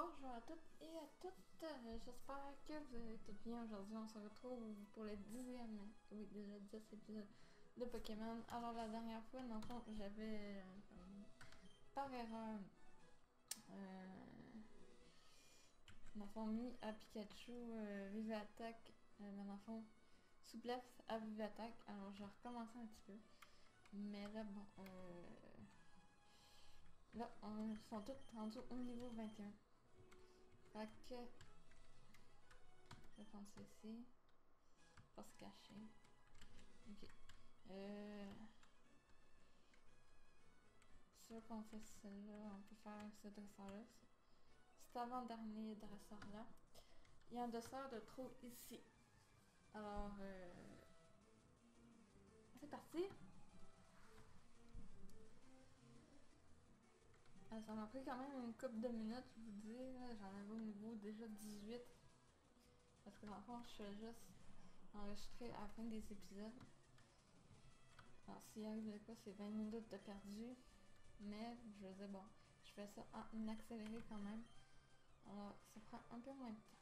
Bonjour à toutes et à toutes, euh, j'espère que vous allez toutes bien aujourd'hui. On se retrouve pour le dixième, oui déjà épisode de Pokémon. Alors la dernière fois, dans j'avais euh, par erreur euh, dans le fond mis à Pikachu euh, Vive Attaque, euh, dans le fond souplesse à Vive Attaque. Alors j'ai recommencé un petit peu, mais là bon, là on sont tous rendus au niveau 21. Que je pense ici. Pas se cacher. Ok. Euh... Sûr qu'on fait celle-là, on peut faire ce dresseur-là. C'est avant-dernier dresseur-là. Il y a un dresseur de trop ici. Alors, euh... c'est parti. Ça m'a pris quand même une couple de minutes, je vous dis. J'en avais au niveau déjà 18. Parce que dans le fond, je fais juste enregistrer à la fin des épisodes. Alors, s'il arrive de quoi, c'est 20 minutes de perdu. Mais, je veux dire, bon, je fais ça en accéléré quand même. Alors, ça prend un peu moins de temps.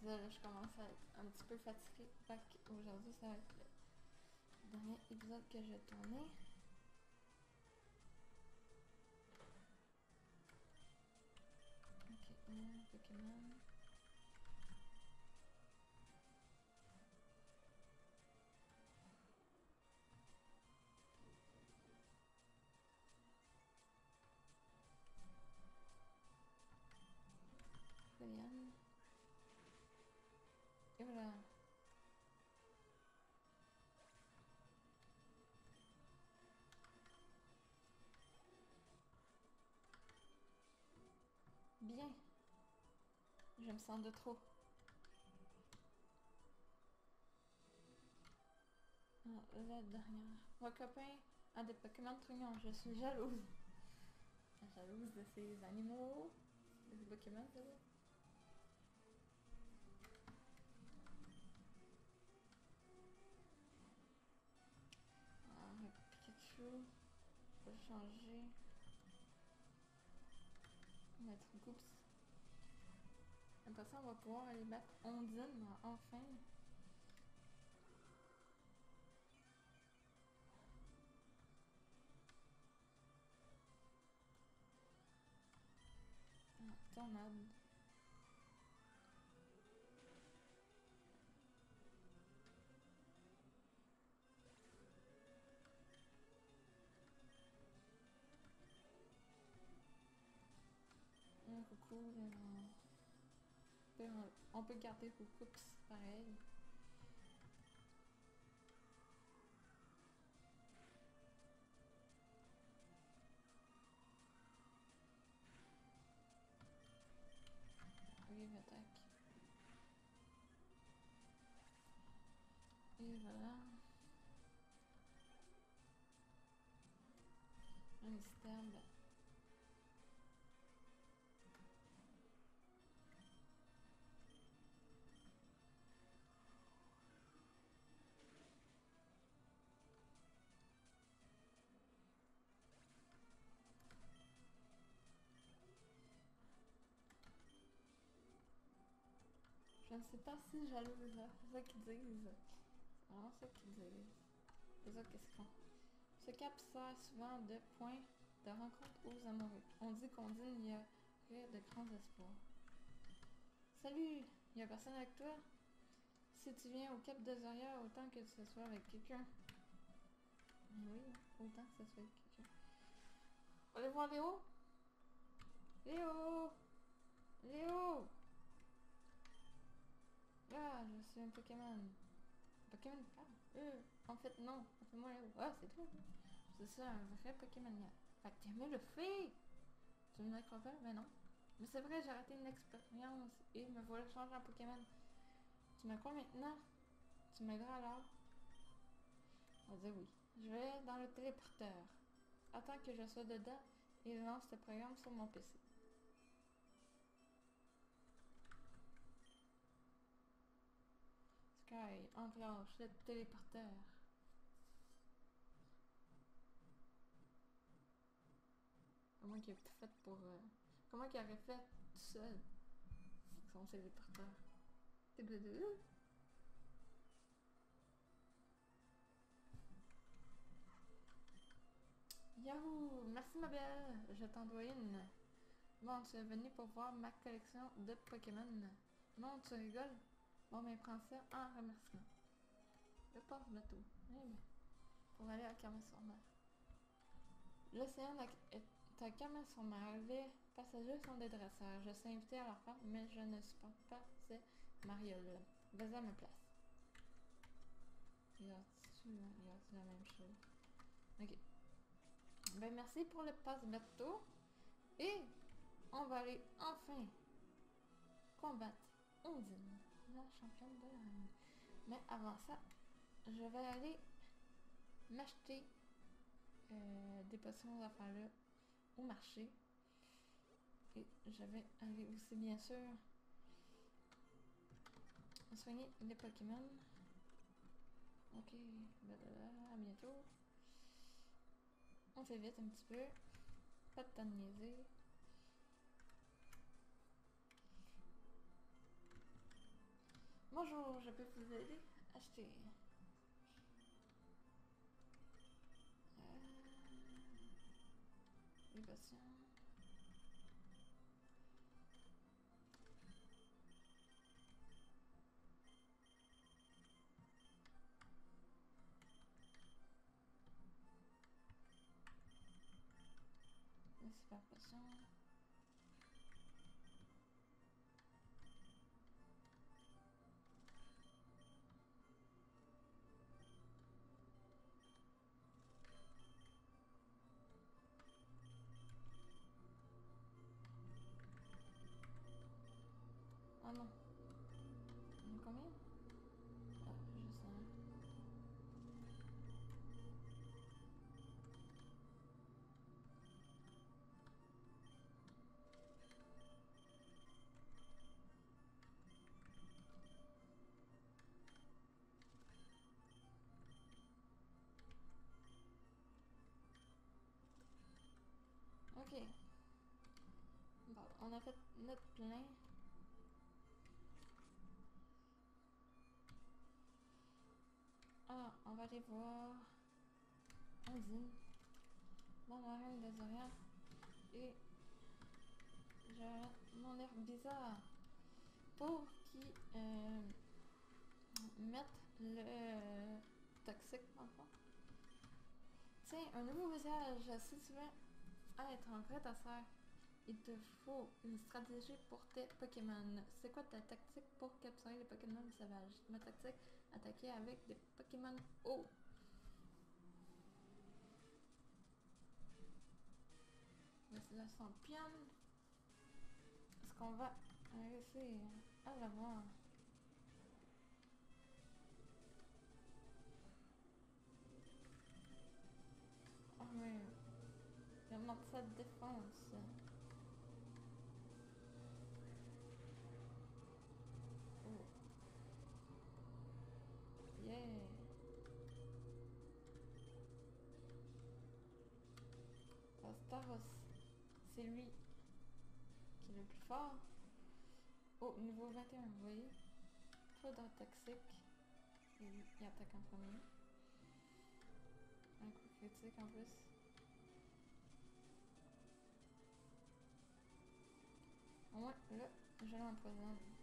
Je commence à être un petit peu fatiguée. Fait qu'aujourd'hui, ça va être le dernier épisode que je vais tourner. Bien. Je me sens de trop. Ah, la dernière. Mon copain a des Pokémon trugnons. Je suis jalouse. Jalouse de ces animaux. De ces Pokémon, c'est vrai. Ah, Pikachu. Faut changer. Goops. Après ça, on va pouvoir aller battre Ondine, enfin. Ah, tornade. Coucou, euh, on peut- garder coucou, c'est pareil. Oui, attaque. Et voilà. Un stab. Ne sais pas si jalouse. C'est ça qu'ils disent. C'est vraiment ça qu'ils disent. C'est ça qu'ils font? Ce cap sert souvent de point de rencontre aux amoureux. On dit qu'on dit il y aurait de grands espoirs. Salut! Il y a personne avec toi? Si tu viens au Cap de Zoria, autant que ce soit avec quelqu'un. Oui, autant que ce soit avec quelqu'un. Allez voir Léo! Léo! Léo! Ah, je suis un Pokémon. Pokémon pas. Euh, en fait, non. Fais-moi Léo. Ah, c'est toi. C'est ça, un vrai Pokémon. Fait que t'aimes le fait. Tu me crois pas? Ben non. Mais c'est vrai, j'ai raté une expérience et me voilà changer en Pokémon. Tu me crois maintenant? Tu m'aideras alors? On va dire oui. Je vais dans le téléporteur. Attends que je sois dedans et lance ce programme sur mon PC. Sky enclenche le téléporteur. Comment qu'il a fait pour... euh, Comment qu'il aurait fait tout seul son téléporteur? Yahoo! Merci ma belle! Je t'envoie une. Bon, tu es venu pour voir ma collection de Pokémon. Non, tu rigoles? Bon, mais prends ça en remerciement. Le pauvre bateau. Eh pour aller à Camas-sur-Mer. L'océan est à Camas-sur-Mer. Les passagers sont des dresseurs. Je suis invité à leur faire, mais je ne supporte pas ces marioles. Vas-y à ma place. Regarde-tu, regarde la même chose? Ok. Ben merci pour le passe bateau. Et on va aller enfin combattre Ondine, la championne de. Mais avant ça, je vais aller m'acheter euh, des potions à faire là au marché. Et je vais aller aussi bien sûr soigner les Pokémon. Ok, blablabla, à bientôt. On fait vite un petit peu. Pas de temps de niaiser. Bonjour, je peux vous aider? Acheter. Euh... Les patients. Patients. On a fait notre plein. Ah, on va aller voir Ondine dans la reine Orients et j'ai mon air bizarre pour qu'ils euh, le toxique dans le fond. Tiens, un nouveau visage. Si tu veux être en vrai ta sœur, il te faut une stratégie pour tes Pokémon. C'est quoi ta tactique pour capturer les Pokémon sauvages? Ma tactique, attaquer avec des Pokémon. Voici la championne. Est-ce qu'on va réussir à la voir? Oh mais... Il manque sa défense. C'est lui qui est le plus fort. Oh, niveau 21, vous voyez Foudre toxique. Et lui, il attaque en premier. Un coup critique en plus. Au moins, là, je l'empoisonne. Et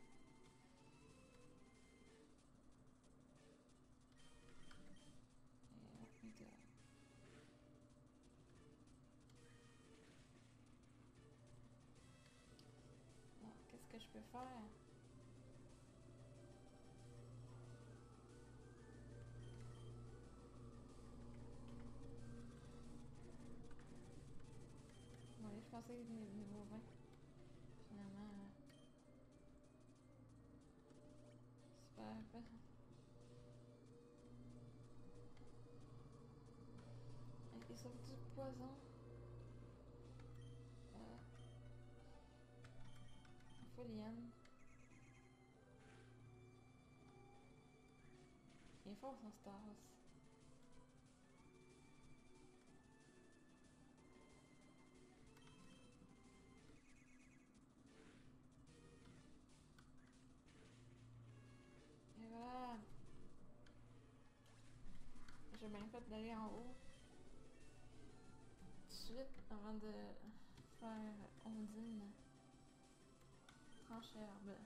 peux faire? Oui, je pensais qu'il était niveau 20. Finalement, euh, c'est pas. Et sont du poison. Moyenne. Il est fort son Stas. Et voilà. J'ai bien fait d'aller en haut. Tout de suite avant de faire. Herbe.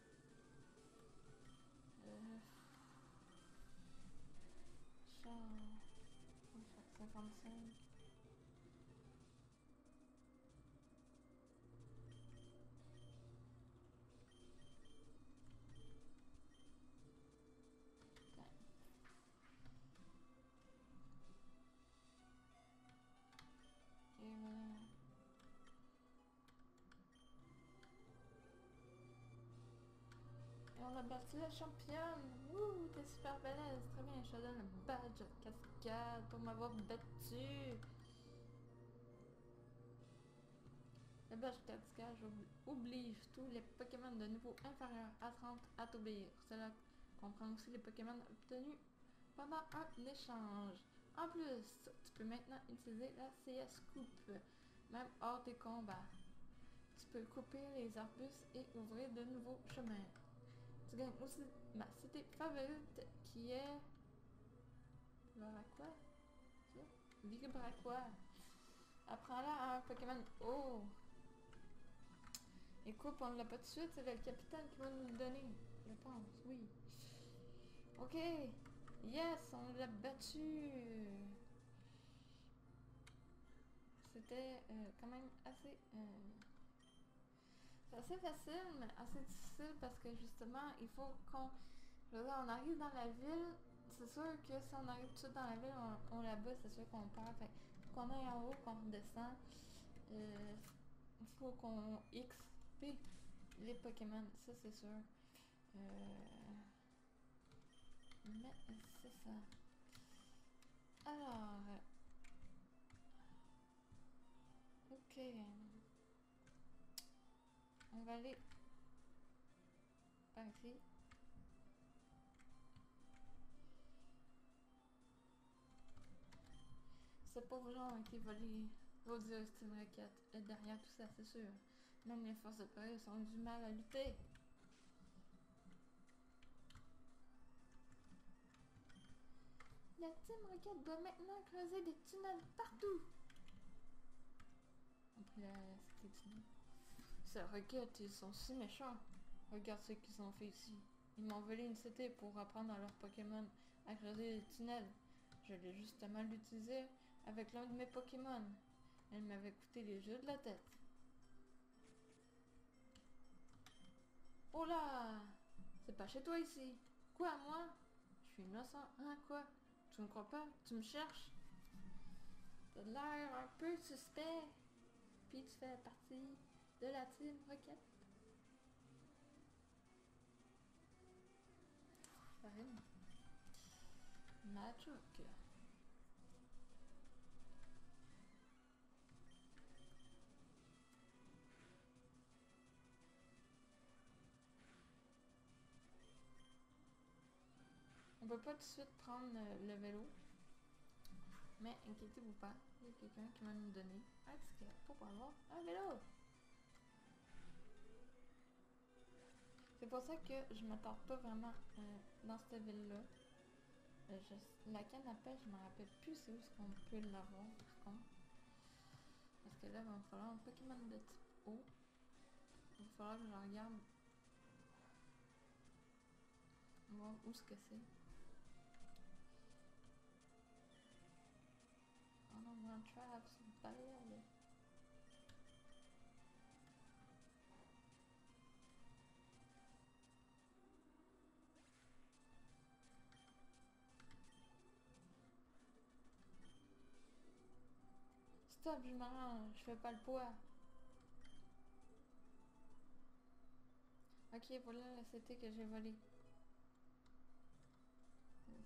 Euh, faire 55. On a battu la championne! Wouh! T'es super balèze! Très bien, je te donne un badge cascade pour m'avoir battu! Le badge cascade oblige tous les Pokémon de niveau inférieur à 30 à t'obéir. Cela comprend aussi les Pokémon obtenus pendant un échange. En plus, tu peux maintenant utiliser la CS Coupe, même hors des combats. Tu peux couper les arbustes et ouvrir de nouveaux chemins. Tu gagnes aussi ma cité favorite qui est. Vibra Vibraquois. Apprends-la à un Pokémon. Oh! Et coupe, on l'a pas tout de suite, c'est le capitaine qui va nous le donner. Je pense, oui. Ok! Yes, on l'a battu! C'était euh, quand même assez. Euh, assez facile, mais assez difficile parce que justement, il faut qu'on. On arrive dans la ville, c'est sûr que si on arrive tout de suite dans la ville, on, la bat, c'est sûr qu'on perd. Fait qu'on aille en haut, qu'on redescend. Euh, il faut qu'on XP les Pokémon, ça c'est sûr. Euh, mais c'est ça. Alors. Ok. On va aller par ici. C'est pauvre gens qui va les Rodius Team Rocket derrière tout ça, c'est sûr. Même les forces de Paris ont du mal à lutter. La Team Rocket doit maintenant creuser des tunnels partout. Ces Rocket, ils sont si méchants. Regarde ce qu'ils ont fait ici. Ils m'ont volé une cité pour apprendre à leurs Pokémon à creuser des tunnels. Je l'ai justement l'utiliser avec l'un de mes Pokémon. Elle m'avait coûté les jeux de la tête. Oh là C'est pas chez toi ici. Quoi, moi? Je suis innocent. Hein, quoi? Tu me crois pas? Tu me cherches? T'as l'air un peu suspect. Puis tu fais partie de la team Rocket. Farine. Magic. On peut pas tout de suite prendre le vélo. Mais inquiétez-vous pas, il y a quelqu'un qui va nous donner un ticket pour avoir un vélo. C'est pour ça que je m'attarde pas vraiment euh, dans cette ville-là. Euh, la canne à pêche, je me rappelle plus c'est où est-ce qu'on peut l'avoir par contre. Parce que là, il va falloir un Pokémon de type eau. Il va falloir que je regarde. Voir où ce que c'est. Oh non, mon trap, c'est pas Stop, je m'arrange, je fais pas le poids. Ok, voilà la cité que j'ai volée.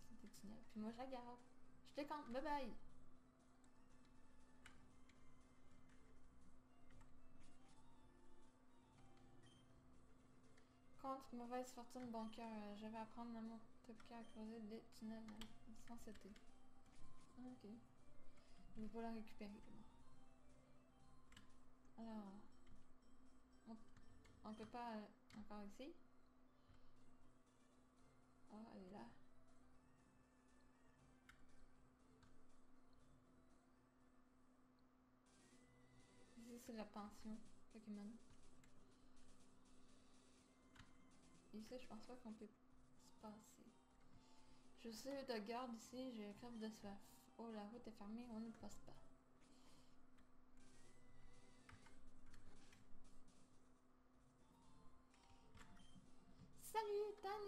C'était tunnel. Puis moi, je la garde. Je te compte, bye bye. rencontre, mauvaise fortune, bon. Euh, je vais apprendre mon top cœur à creuser des tunnels sans. Ah, ok. Je vais pas la récupérer. On, peut pas... euh, encore ici. Ah, elle est là. Ici, c'est la pension Pokémon. Ici, je pense pas qu'on peut se passer. Je sais de garde ici, j'ai crève de soif. Oh, la route est fermée, on ne passe pas.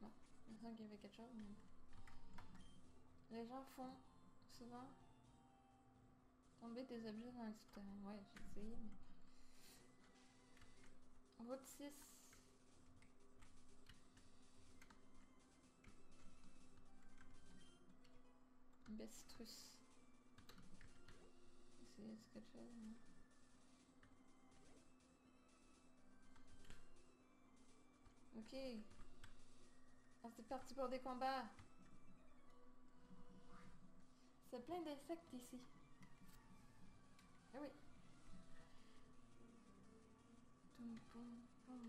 Bon, il me qu'il y avait quelque chose. Les gens font souvent tomber des objets dans le souterrain. Ouais, j'ai essayé, mais... Route 6. Bestrus. C'est quelque chose, non? Ok. Ah, c'est parti pour des combats. C'est plein d'insectes ici. Ah oui. Poum,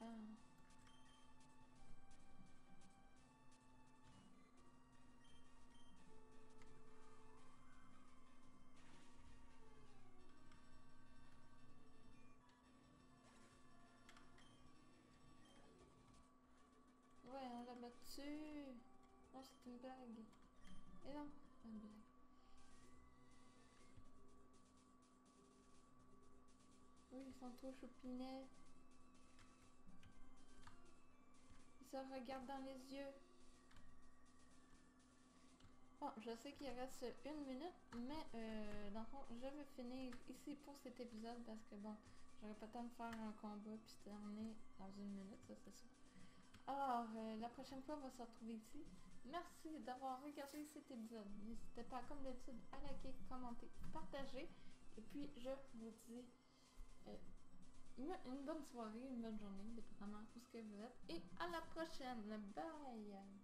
Ouais, on l'a battu. Non, c'est une blague. Et non, pas une blague. Oui, ils sont tous choupinets. Se regardent dans les yeux. Bon, je sais qu'il reste une minute, mais euh, dans le fond, je vais finir ici pour cet épisode parce que bon, j'aurais pas temps de faire un combat puis terminer dans une minute, ça c'est sûr. Alors, euh, la prochaine fois, on va se retrouver ici. Merci d'avoir regardé cet épisode. N'hésitez pas, comme d'habitude, à liker, commenter, partager. Et puis, je vous dis euh, une, bonne soirée, une bonne journée, dépendamment où ce que vous êtes. Et à la prochaine. Bye!